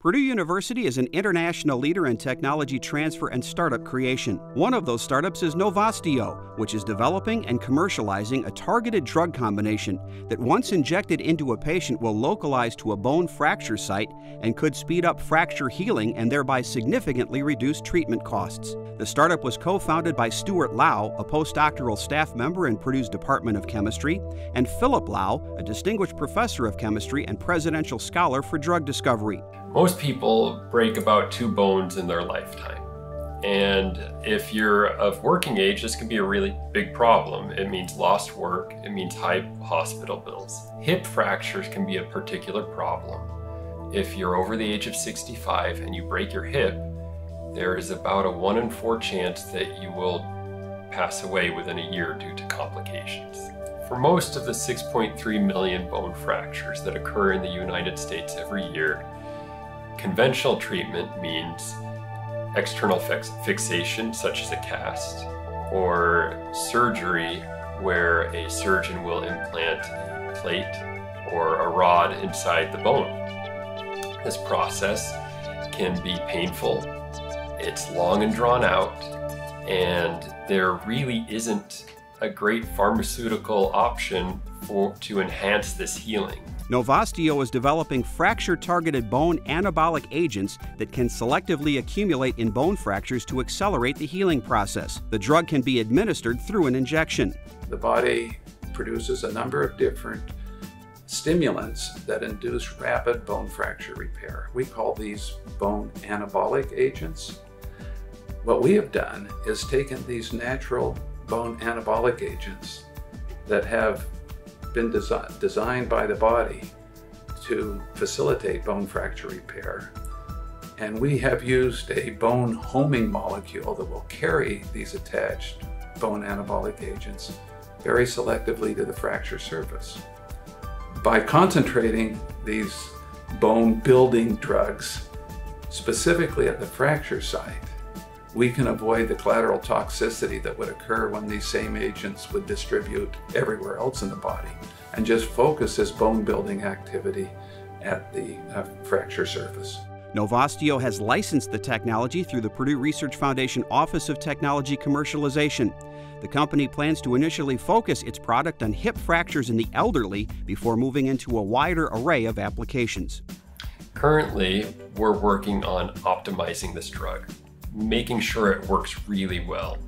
Purdue University is an international leader in technology transfer and startup creation. One of those startups is Novosteo, which is developing and commercializing a targeted drug combination that, once injected into a patient, will localize to a bone fracture site and could speed up fracture healing and thereby significantly reduce treatment costs. The startup was co founded by Stewart Low, a postdoctoral staff member in Purdue's Department of Chemistry, and Philip Low, a distinguished professor of chemistry and presidential scholar for drug discovery. Most people break about two bones in their lifetime. And if you're of working age, this can be a really big problem. It means lost work, it means high hospital bills. Hip fractures can be a particular problem. If you're over the age of 65 and you break your hip, there is about a 1 in 4 chance that you will pass away within a year due to complications. For most of the 6.3 million bone fractures that occur in the United States every year, Conventional treatment means external fix fixation, such as a cast, or surgery, where a surgeon will implant a plate or a rod inside the bone. This process can be painful, it's long and drawn out, and there really isn't a great pharmaceutical option for to enhance this healing. Novosteo is developing fracture targeted bone anabolic agents that can selectively accumulate in bone fractures to accelerate the healing process. The drug can be administered through an injection. The body produces a number of different stimulants that induce rapid bone fracture repair. We call these bone anabolic agents. What we have done is taken these natural bone anabolic agents that have been desi designed by the body to facilitate bone fracture repair. And we have used a bone homing molecule that will carry these attached bone anabolic agents very selectively to the fracture surface. By concentrating these bone building drugs specifically at the fracture site, we can avoid the collateral toxicity that would occur when these same agents would distribute everywhere else in the body and just focus this bone building activity at the uh, fracture surface. Novosteo has licensed the technology through the Purdue Research Foundation Office of Technology Commercialization. The company plans to initially focus its product on hip fractures in the elderly before moving into a wider array of applications. Currently, we're working on optimizing this drug making sure it works really well.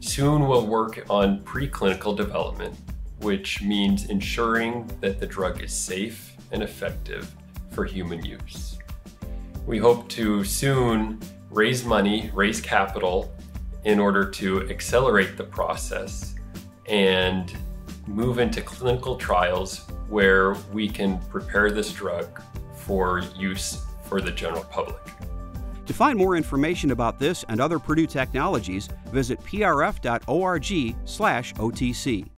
Soon we'll work on preclinical development, which means ensuring that the drug is safe and effective for human use. We hope to soon raise money, raise capital in order to accelerate the process and move into clinical trials where we can prepare this drug for use for the general public. To find more information about this and other Purdue technologies, visit prf.org/otc.